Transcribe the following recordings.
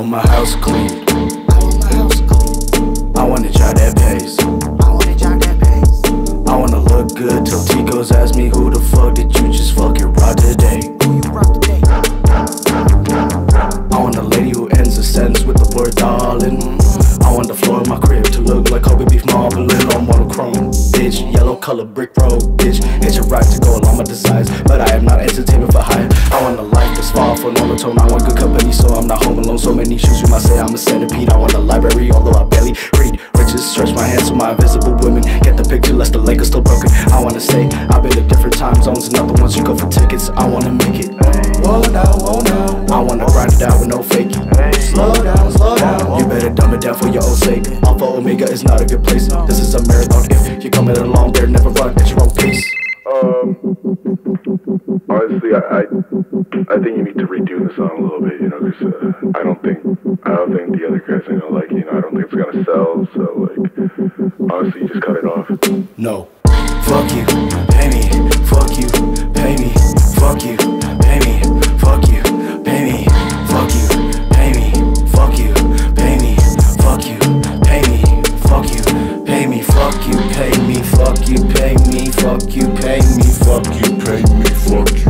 want my house clean. I wanna try that pace. I wanna that pace. I wanna look good till Ticos ask me who the fuck did you just fucking rob today? Today? I want a lady who ends a sentence with the word darling. I want the floor of my crib to look like Kobe beef marbling on monochrome. Bitch, yellow color brick road, bitch. It's your right to go along my designs, but I am not entertainment for high. I want a life that's far from monotone. I want good company, so I'm not home alone. So many shoes, you might say I'm a centipede. I want a library, although I barely read. Riches, stretch my hands to my invisible women. Get the picture, lest the lake is still broken. I wanna say I've been to different time zones, and other ones you go for tickets. I wanna make it. Whoa now, whoa now. I wanna grind it out with no faking. Slow down, slow down. You better dumb it down for your own sake. Alpha Omega is not a good place. Honestly, I, I, I think you need to redo the song a little bit, you know, because uh, I don't think, I don't think the other guys are gonna like, it, you know, I don't think it's gonna sell. So like, honestly, you just cut it off. No. Fuck you, pay me. Fuck you, pay me. Fuck you, pay me. Fuck you, pay me. Fuck you, pay me. Fuck you, pay me. Fuck you, pay me. Fuck you, pay me. Fuck you, pay me. Fuck you, pay me. Fuck you, pay me. Fuck you, pay me. Fuck you,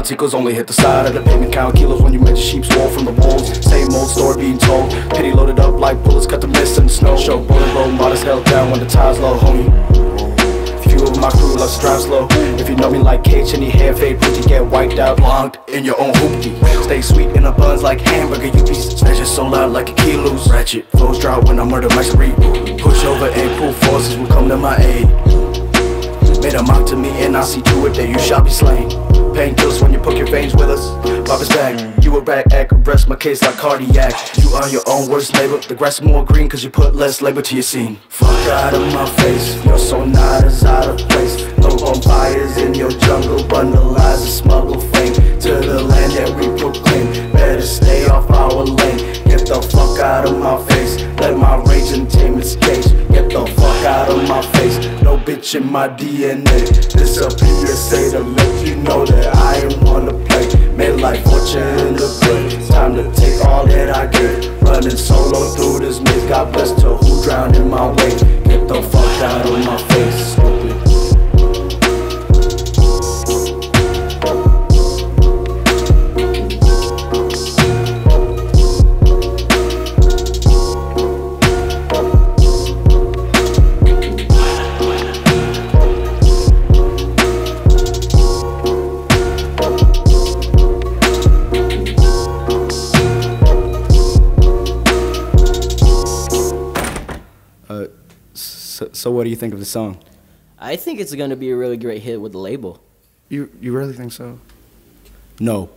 Fine only hit the side of the pavement Count. Kilos when you measure sheep's wool from the walls. Same old story being told. Pity loaded up like bullets cut the mist in the snow. Show bullet roll, modest held down when the tide's low Homie. Few of my crew love to drive slow If you know me like Cage your hair fade Put you get wiped out, blocked in your own hoopty. Stay sweet in the buns like hamburger You be smashed so loud like a key loose Ratchet, flows drop when I murder my street. Push over and pull forces will come to my aid. Made a mock to me and I see to it that you shall be slain Painkillers when you poke your veins with us. Bob is back, you a rat act. Rest my case like cardiac. You are your own worst neighbor. The grass more green cause you put less labor to your scene. Fuck out of my face. Your sonata is out of place. No bonfires in your jungle. Bundle eyes and smuggle fame To bitch in my DNA This a PSA to let you know that I am one to play. Made like fortune in the good. Time to take all that I get. Running solo through this maze God bless to who drowned in my way. Get the fuck so, so what do you think of the song? I think it's gonna be a really great hit with the label. You you really think so? No.